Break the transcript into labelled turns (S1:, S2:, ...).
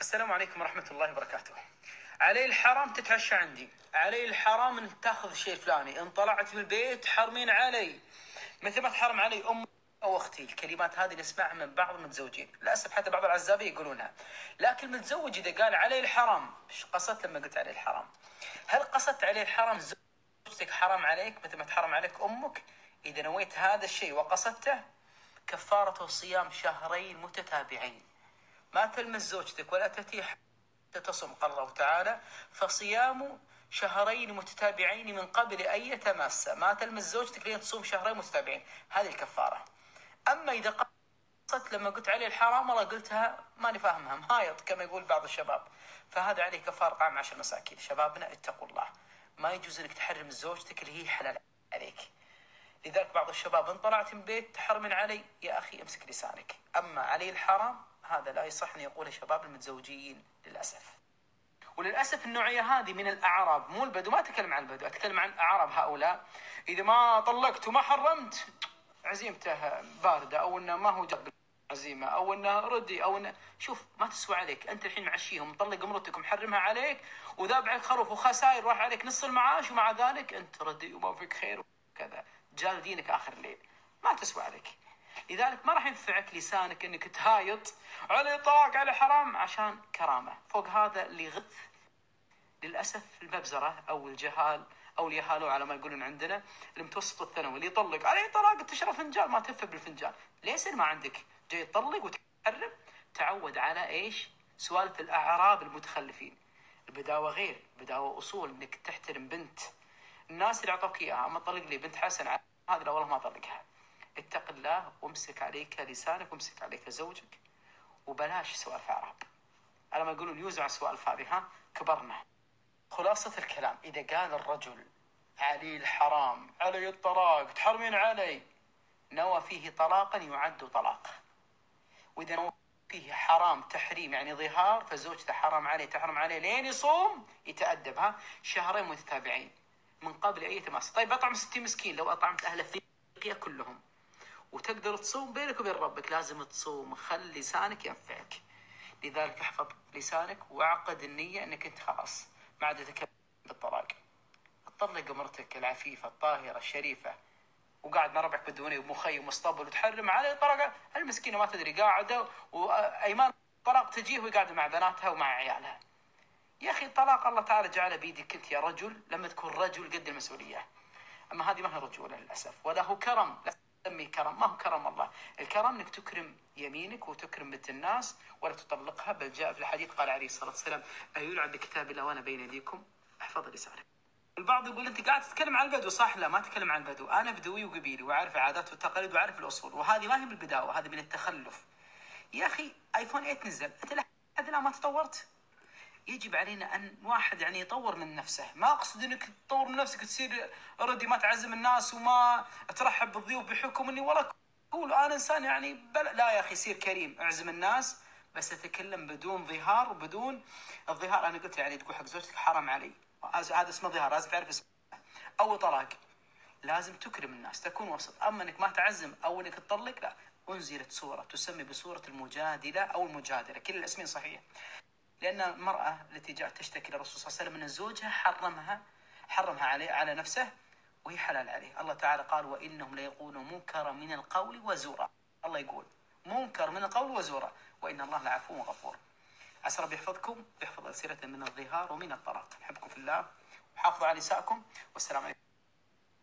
S1: السلام عليكم ورحمة الله وبركاته. علي الحرام تتعشى عندي، علي الحرام إنك تاخذ الشيء الفلاني، إن طلعت من البيت حرمين علي. مثل ما تحرم علي ام أو أختي، الكلمات هذه نسمعها من بعض المتزوجين، للاسف حتى بعض العزابية يقولونها. لكن المتزوج إذا قال علي الحرام، إيش قصدت لما قلت عليه الحرام؟ هل قصدت عليه الحرام زوجتك حرام عليك مثل ما تحرم عليك أمك؟ إذا نويت هذا الشيء وقصدته كفارته صيام شهرين متتابعين. ما تلمس زوجتك ولا تتيح تصم قال الله تعالى. فصيام شهرين متتابعين من قبل أن يتماس. ما تلمس زوجتك لين تصوم شهرين متتابعين. هذه الكفارة. أما إذا قصت لما قلت عليه الحرام والله قلتها ماني فاهمها مهايط كما يقول بعض الشباب. فهذا عليه كفارة طعام عشر مساكين. شبابنا اتقوا الله. ما يجوز إنك تحرم زوجتك اللي هي حلال عليك. لذلك بعض الشباب إن طلعت من بيت تحرمن علي. يا أخي امسك لسانك. أما علي الحرام هذا لا يصح ان يقول الشباب المتزوجين للأسف. وللأسف النوعية هذه من الأعراب مو البدو ما أتكلم عن البدو أتكلم عن أعراب هؤلاء. إذا ما طلقت وما حرمت عزيمته باردة أو إنه ما هو جاب عزيمه أو إنه ردي أو إنه شوف ما تسوى عليك. أنت الحين معشيهم مطلق مرتك ومحرمها عليك وذاب عليك خروف وخسائر راح عليك نص المعاش ومع ذلك أنت ردي وما فيك خير وكذا. جال دينك آخر الليل ما تسوى عليك. لذلك ما راح ينفعك لسانك إنك تهايط على طلاق على حرام عشان كرامة. فوق هذا اللي يغث للاسف المبزرة أو الجهال أو اليهالو على ما يقولون عندنا المتوسط الثانوي اللي يطلق عليه طلاق تشرب فنجان ما تفه بالفنجان. ليش ما عندك. جاي تطلق وتحرم. تعود على إيش؟ سوالف الأعراب المتخلفين. البداوة غير. البداوه أصول إنك تحترم بنت. الناس اللي أعطوك إياها اما طلق لي بنت حسن هذه لا والله ما أطلقها. اتق الله وامسك عليك لسانك وامسك عليك زوجك وبلاش سوالف إعراب. على ما يقولون يوزع سوالف هذه ها؟ كبرنا. خلاصة الكلام إذا قال الرجل علي الحرام علي الطلاق تحرمين علي نوى فيه طلاقا يعد طلاق. وإذا نوى فيه حرام تحريم يعني ظهار فزوجته حرام عليه تحرم عليه لين يصوم يتأدب ها؟ شهرين متتابعين. من قبل أي تماس. طيب أطعم ستين مسكين لو أطعمت أهل أفريقيا كلهم. وتقدر تصوم بينك وبين ربك. لازم تصوم. خل لسانك ينفعك. لذلك احفظ لسانك واعقد النية انك انت خلاص ما عاد تتكلم بالطلاق تطلق مرتك العفيفة الطاهرة الشريفة وقاعد مع ربعك بدوني ومخيم ومصطبل وتحرم عليه طلقة المسكينة ما تدري قاعدة وأيمان طلاق تجيه وهي قاعدة مع بناتها ومع عيالها. يا أخي طلاق الله تعالى جعله بيدك أنت يا رجل لما تكون رجل قد المسؤولية. أما هذه ما هي رجولة للأسف ولا هو كرم. تسمي كرم ما هو كرم الله. الكرم إنك تكرم يمينك وتكرم بنت الناس ولا تطلقها بل جاء في الحديث قال عليه الصلاة والسلام أيلعب بكتاب الله وأنا بين يديكم أحفظ لسانك. البعض يقول أنت قاعد تتكلم عن البدو. صح لا ما أتكلم عن البدو. أنا بدوي وقبيلي وأعرف العادات والتقاليد وأعرف الأصول وهذه ما هي من البداوه هذه من التخلف. يا أخي ايفون 8 نزل. أنت لحد الآن ما تطورت؟ يجب علينا أن واحد يعني يطور من نفسه. ما أقصد إنك تطور من نفسك تصير ردي ما تعزم الناس وما ترحب بالضيوف بحكم إني والله قول أنا إنسان يعني بل لا يا أخي سير كريم. أعزم الناس بس أتكلم بدون ظهار وبدون الظهار. أنا قلت يعني تقول حق زوجتك حرام علي. هذا اسمه ظهار لازم تعرف اسمه. أو طلاق. لازم تكرم الناس تكون وسط. أما إنك ما تعزم أو إنك تطلق لا. أنزلت سوره تسمي بسوره المجادلة أو المجادلة. كل الاسمين صحيح. لأن المرأة التي جاءت تشتكي للرسول صلى الله عليه وسلم أن زوجها حرمها حرمها عليه على نفسه وهي حلال عليه. الله تعالى قال وإنهم ليقولون منكرا من القول وزورا. الله يقول منكر من القول وزورا. وإن الله لعفو غفور. عسى ربي يحفظكم ويحفظ ألسنة من الظهار ومن الطلاق نحبكم في الله وحافظوا على نسائكم. والسلام عليكم.